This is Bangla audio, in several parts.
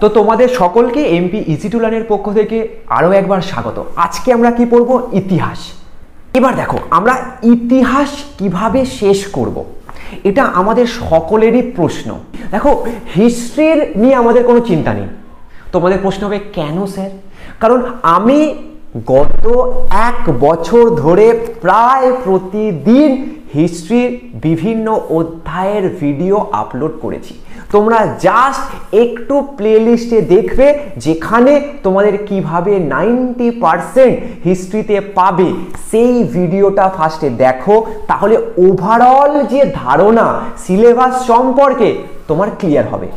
তো তোমাদের সকলকে এমপি ইজি টু লার্নের পক্ষ থেকে আরও একবার স্বাগত। আজকে আমরা কি পড়ব? ইতিহাস। এবার দেখো, আমরা ইতিহাস কীভাবে শেষ করব। এটা আমাদের সকলেরই প্রশ্ন। দেখো, হিস্ট্রির নিয়ে আমাদের কোনো চিন্তা নেই। তোমাদের প্রশ্ন হবে, কেন স্যার? কারণ আমি গত এক বছর ধরে প্রায় প্রতিদিন হিস্ট্রির বিভিন্ন অধ্যায়ের ভিডিও আপলোড করেছি। তোমরা জাস্ট একটু প্লেলিস্টে দেখবে যেখানে তোমাদের কীভাবে নাইনটি পারসেন্ট হিস্ট্রিতে পাবে। সেই ভিডিওটা ফার্স্টে দেখো। তাহলে ওভারঅল যে ধারণা সিলেবাস সম্পর্কে তোমার ক্লিয়ার হবে।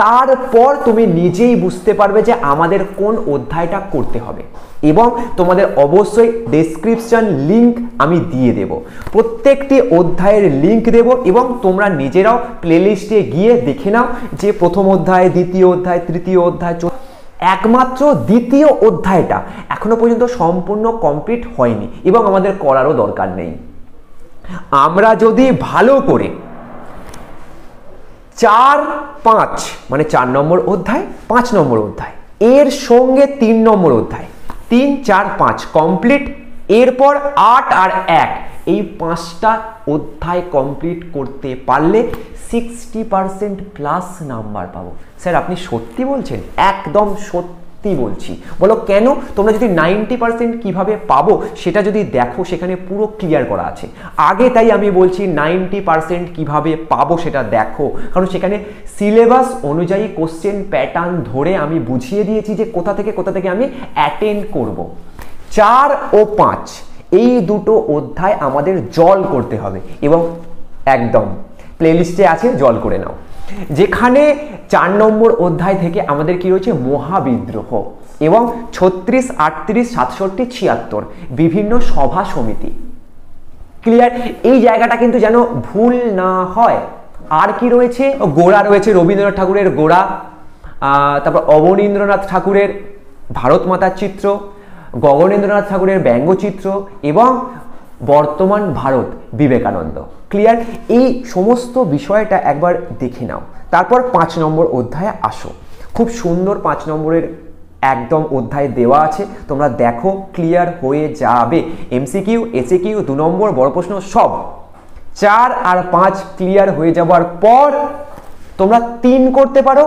তারপর তুমি নিজেই বুঝতে পারবে যে আমাদের কোন অধ্যায়টা করতে হবে। এবং তোমাদের অবশ্যই ডেসক্রিপশন লিংক আমি দিয়ে দেব। প্রত্যেকটি অধ্যায়ের লিংক দেব এবং তোমরা নিজেরাও প্লেলিস্টে গিয়ে দেখে নাও যে প্রথম অধ্যায়, দ্বিতীয় অধ্যায়, তৃতীয় অধ্যায় একমাত্র দ্বিতীয় অধ্যায়টা এখনও পর্যন্ত সম্পূর্ণ কমপ্লিট হয়নি এবং আমাদের করারও দরকার নেই। আমরা যদি ভালো করে চার পাঁচ মানে চার নম্বর অধ্যায়, পাঁচ নম্বর অধ্যায়। এর সঙ্গে তিন নম্বর অধ্যায়। তিন, চার, পাঁচ কমপ্লিট এরপর আট আর এক। এই পাঁচটা অধ্যায় কমপ্লিট করতে পারলে সিক্সটি পারসেন্ট প্লাস নাম্বার পাবো। স্যার, আপনি সত্যি বলছেন? একদম সত্যি। বলছি। বলো, কেন তোমরা যদি নাইনটি পারসেন্ট কীভাবে পাবো, সেটা যদি দেখো, সেখানে পুরো ক্লিয়ার করা আছে। আগে তাই আমি বলছি, নাইনটি পারসেন্ট কীভাবে পাবো সেটা দেখো। কারণ সেখানে সিলেবাস অনুযায়ী কোশ্চেন প্যাটার্ন ধরে আমি বুঝিয়ে দিয়েছি যে কোথা থেকে কোথা থেকে আমি অ্যাটেন্ড করব। চার ও পাঁচ, এই দুটো অধ্যায় আমাদের জল করতে হবে। এবং একদম, প্লেলিস্টে আছে, জল করে নাও। যেখানে চার নম্বর অধ্যায় থেকে আমাদের কি রয়েছে? মহাবিদ্রোহ এবং ছত্রিশ, আটত্রিশ, সাতষট্টি, ছিয়াত্তর বিভিন্ন সভা সমিতি। ক্লিয়ার এই জায়গাটা কিন্তু যেন ভুল না হয়। আর কি রয়েছে? গোড়া রয়েছে রবীন্দ্রনাথ ঠাকুরের গোড়া তারপর অবনীন্দ্রনাথ ঠাকুরের ভারত মাতার চিত্র, গগনেন্দ্রনাথ ঠাকুরের ব্যঙ্গচিত্র এবং বর্তমান ভারত বিবেকানন্দ। ক্লিয়ার এই সমস্ত বিষয়টা একবার দেখে নাও। তারপর পাঁচ নম্বর অধ্যায়ে আসো। খুব সুন্দর পাঁচ নম্বরের একদম অধ্যায় দেওয়া আছে। তোমরা দেখো ক্লিয়ার হয়ে যাবে। এমসিকিউ এসে কিউ দু নম্বর বড় প্রশ্ন সব। চার আর পাঁচ ক্লিয়ার হয়ে যাওয়ার পর তোমরা তিন করতে পারো,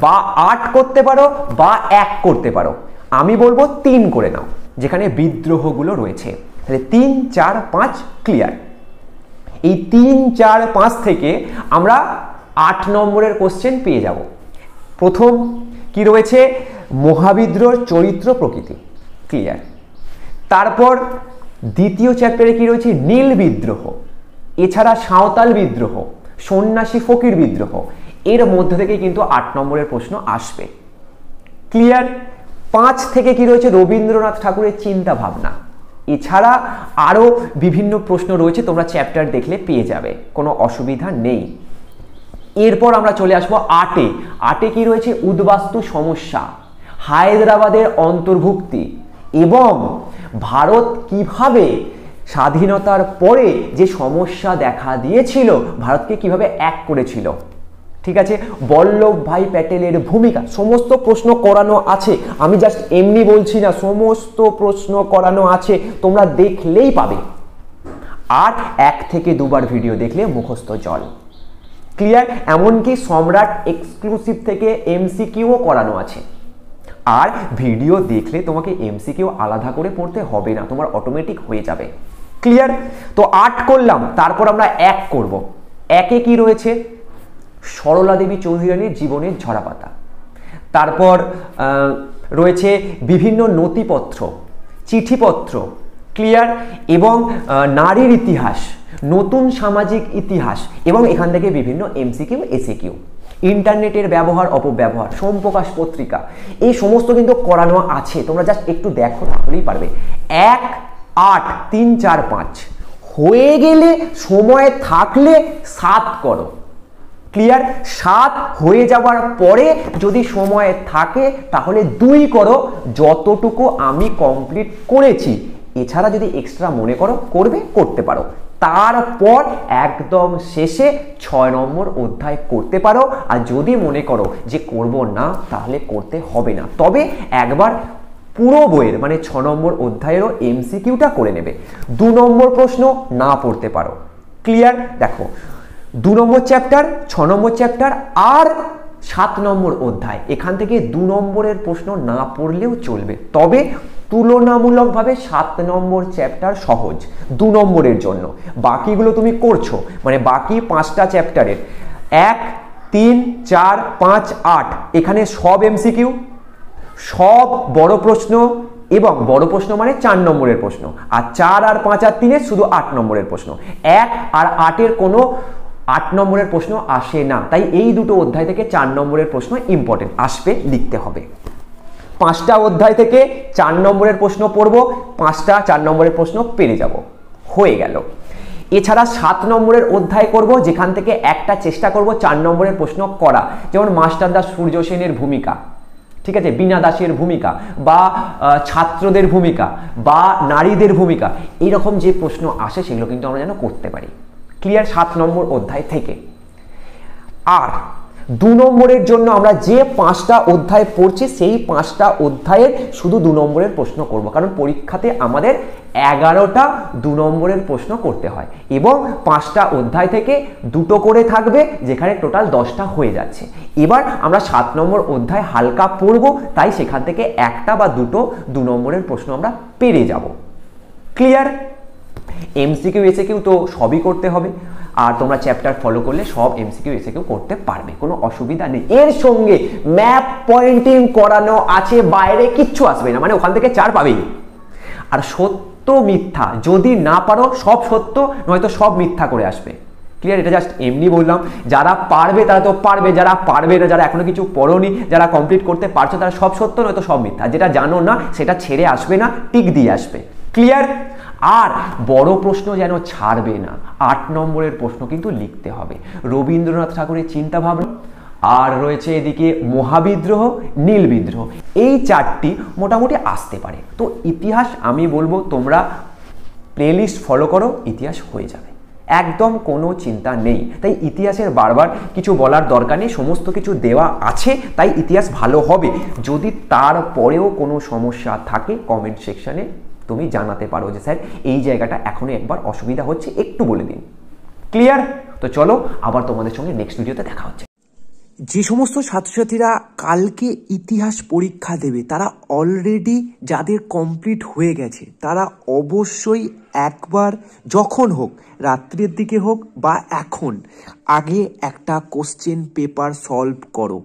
বা আট করতে পারো, বা এক করতে পারো। আমি বলব তিন করে নাও, যেখানে বিদ্রোহগুলো রয়েছে। তাহলে তিন, চার, পাঁচ ক্লিয়ার এই তিন, চার, পাঁচ থেকে আমরা আট নম্বরের কোশ্চেন পেয়ে যাব। প্রথম কি রয়েছে? মহাবিদ্রোহ চরিত্র প্রকৃতি। ক্লিয়ার তারপর দ্বিতীয় চ্যাপ্টারে কি রয়েছে? নীল বিদ্রোহ। এছাড়া সাঁওতাল বিদ্রোহ, সন্ন্যাসী ফকির বিদ্রোহ, এর মধ্যে থেকে কিন্তু আট নম্বরের প্রশ্ন আসবে। ক্লিয়ার পাঁচ থেকে কি রয়েছে? রবীন্দ্রনাথ ঠাকুরের চিন্তা ভাবনা। এছাড়া আরও বিভিন্ন প্রশ্ন রয়েছে, তোমরা চ্যাপ্টার দেখলে পেয়ে যাবে, কোনো অসুবিধা নেই। এরপর আমরা চলে আসব আটে। আটে কি রয়েছে? উদ্বাস্তু সমস্যা, হায়দ্রাবাদের অন্তর্ভুক্তি এবং ভারত কীভাবে স্বাধীনতার পরে যে সমস্যা দেখা দিয়েছিল, ভারতকে কীভাবে এক করেছিল। ঠিক আছে? বল্লভ ভাই প্যাটেলের ভূমিকা, সমস্ত প্রশ্ন করানো আছে। আমি জাস্ট এমনি বলছি না, সমস্ত প্রশ্ন করানো আছে, তোমরা দেখলেই পাবে। আর এক থেকে দুবার ভিডিও দেখলে মুখস্থ জল ক্লিয়ার এমনকি সম্রাট এক্সক্লুসিভ থেকে এমসিকিউও করানো আছে। আর ভিডিও দেখলে তোমাকে এমসিকিউ আলাদা করে পড়তে হবে না, তোমার অটোমেটিক হয়ে যাবে। ক্লিয়ার তো আট করলাম, তারপর আমরা এক করব। একে কি রয়েছে? সরলা দেবী চৌধুরী রানীর জীবনের ঝরাপাতা। তারপর রয়েছে বিভিন্ন নথিপত্র, চিঠিপত্র ক্লিয়ার এবং নারীর ইতিহাস, নতুন সামাজিক ইতিহাস এবং এখান থেকে বিভিন্ন এমসিকিউ এসিকিউ ইন্টারনেটের ব্যবহার, অপব্যবহার, সোমপ্রকাশ পত্রিকা, এই সমস্ত কিন্তু করানো আছে। তোমরা জাস্ট একটু দেখো তাহলেই পারবে। এক আট তিন চার পাঁচ। হয়ে গেলে, সময় থাকলে সাত করো। ক্লিয়ার সাত হয়ে যাওয়ার পরে যদি সময় থাকে, তাহলে দুই করো, যতটুকু আমি কমপ্লিট করেছি। এছাড়া যদি এক্সট্রা মনে করো, করবে, করতে পারো। তারপর একদম শেষে ছয় নম্বর অধ্যায় করতে পারো। আর যদি মনে করো যে করব না, তাহলে করতে হবে না। তবে একবার পুরো বইয়ের মানে ছ নম্বর অধ্যায়েরও এমসিকিউটা করে নেবে। দু নম্বর প্রশ্ন না পড়তে পারো। ক্লিয়ার দেখো দু নম্বর চ্যাপ্টার, ছ নম্বর চ্যাপ্টার আর সাত নম্বর অধ্যায়। এখান থেকে দু নম্বরের প্রশ্ন না পড়লেও চলবে। তবে তুলনামূলকভাবে সাত নম্বর চ্যাপ্টার সহজ দু নম্বরের জন্য। বাকিগুলো তুমি করছ। মানে বাকি পাঁচটা চ্যাপ্টারের। এক, তিন, চার, পাঁচ, আট। এখানে সব এমসিকিউ সব বড় প্রশ্ন এবং বড় প্রশ্ন মানে চার নম্বরের প্রশ্ন। আর চার আর পাঁচ আর তিনের শুধু আট নম্বরের প্রশ্ন। এক আর আটের কোনো আট নম্বরের প্রশ্ন আসে না। তাই এই দুটো অধ্যায় থেকে চার নম্বরের প্রশ্ন ইম্পর্টেন্ট আসবে, লিখতে হবে। পাঁচটা অধ্যায় থেকে চার নম্বরের প্রশ্ন পড়ব, পাঁচটা, চার নম্বরের প্রশ্ন পেরে যাব। হয়ে গেল। এছাড়া সাত নম্বরের অধ্যায় করব, যেখান থেকে একটা চেষ্টা করব চার নম্বরের প্রশ্ন করা। যেমন মাস্টার দাস সূর্য সেনের ভূমিকা। ঠিক আছে? বিনা দাসের ভূমিকা বা ছাত্রদের ভূমিকা বা নারীদের ভূমিকা। এইরকম যে প্রশ্ন আসে, সেগুলো কিন্তু আমরা যেন করতে পারি। ক্লিয়ার সাত নম্বর অধ্যায় থেকে। আর দু নম্বরের জন্য আমরা যে পাঁচটা অধ্যায় পড়ছি, সেই পাঁচটা অধ্যায়ের শুধু দু নম্বরের প্রশ্ন করব। কারণ পরীক্ষাতে আমাদের এগারোটা দু নম্বরের প্রশ্ন করতে হয় এবং পাঁচটা অধ্যায় থেকে দুটো করে থাকবে, যেখানে টোটাল দশটা হয়ে যাচ্ছে। এবার আমরা সাত নম্বর অধ্যায় হালকা পড়ব, তাই সেখান থেকে একটা বা দুটো দু নম্বরের প্রশ্ন আমরা পেরে যাব। ক্লিয়ার? এমসিকিউ এসে কেউ তো সবই করতে হবে। আর তোমরা চ্যাপ্টার ফলো করলে সব এমসিকিউ এসে কেউ করতে পারবে, কোনো অসুবিধা নেই। এর সঙ্গে ম্যাপ পয়েন্টিং করানো আছে, বাইরে কিচ্ছু আসবে না মানে ওখান থেকে চার পাবেই। আর সত্য মিথ্যা, যদি না পারো সব সত্য, নয়তো সব মিথ্যা করে আসবে। ক্লিয়ার এটা জাস্ট এমনি বললাম। যারা পারবে তারা তো পারবে, যারা পারবে না, যারা এখনও কিছু পড়োনি যারা কমপ্লিট করতে পারছ তারা সব সত্য, নয়তো সব মিথ্যা। যেটা জানো না, সেটা ছেড়ে আসবে না, টিক দিয়ে আসবে। ক্লিয়ার আর বড় প্রশ্ন যেন ছাড়বে না। আট নম্বরের প্রশ্ন কিন্তু লিখতে হবে। রবীন্দ্রনাথ ঠাকুরের চিন্তা ভাবনা আর রয়েছে এদিকে মহাবিদ্রোহ, নীল বিদ্রোহ। এই চারটি মোটামুটি আসতে পারে। তো ইতিহাস আমি বলব, তোমরা প্লেলিস্ট ফলো করো, ইতিহাস হয়ে যাবে। একদম কোনো চিন্তা নেই। তাই ইতিহাসের বারবার কিছু বলার দরকার নেই, সমস্ত কিছু দেওয়া আছে, তাই ইতিহাস ভালো হবে। যদি তারপরেও কোনো সমস্যা থাকে কমেন্ট সেকশানে তুমি জানাতে পারো যে স্যার, এই জায়গাটা এখনও একবার অসুবিধা হচ্ছে, একটু বলে দিন। ক্লিয়ার তো চলো, আবার তোমাদের সঙ্গে নেক্সট ভিডিওতে দেখা হচ্ছে। যে সমস্ত ছাত্রছাত্রীরা কালকে ইতিহাস পরীক্ষা দেবে, তারা অলরেডি যাদের কমপ্লিট হয়ে গেছে, তারা অবশ্যই একবার যখন হোক, রাত্রের দিকে হোক বা এখন, আগে একটা কোশ্চেন পেপার সলভ করো।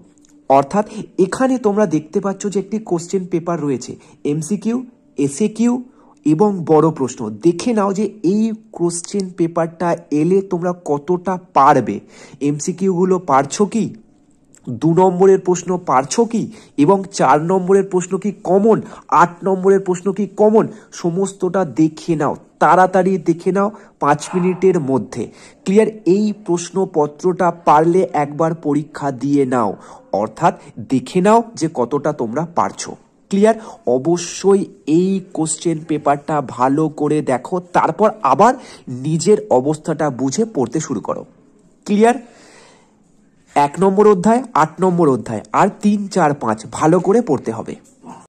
অর্থাৎ এখানে তোমরা দেখতে পাচ্ছ যে একটি কোশ্চেন পেপার রয়েছে এমসিকিউ এসএ কিউ এবং বড় প্রশ্ন। দেখে নাও যে এই কোশ্চেন পেপারটা এলে তোমরা কতটা পারবে। এমসিকিউগুলো পারছ কি? দু নম্বরের প্রশ্ন পারছ কি? এবং চার নম্বরের প্রশ্ন কি কমন আট নম্বরের প্রশ্ন কি কমন সমস্তটা দেখে নাও। তাড়াতাড়ি দেখে নাও পাঁচ মিনিটের মধ্যে। ক্লিয়ার এই প্রশ্নপত্রটা পারলে একবার পরীক্ষা দিয়ে নাও। অর্থাৎ দেখে নাও যে কতটা তোমরা পারছ। ক্লিয়ার অবশ্যই এই কোশ্চেন পেপারটা ভালো করে দেখো, তারপর আবার নিজের অবস্থাটা বুঝে পড়তে শুরু করো। ক্লিয়ার এক নম্বর অধ্যায়, আট নম্বর অধ্যায়, আর তিন, চার, পাঁচ, ভালো করে পড়তে হবে।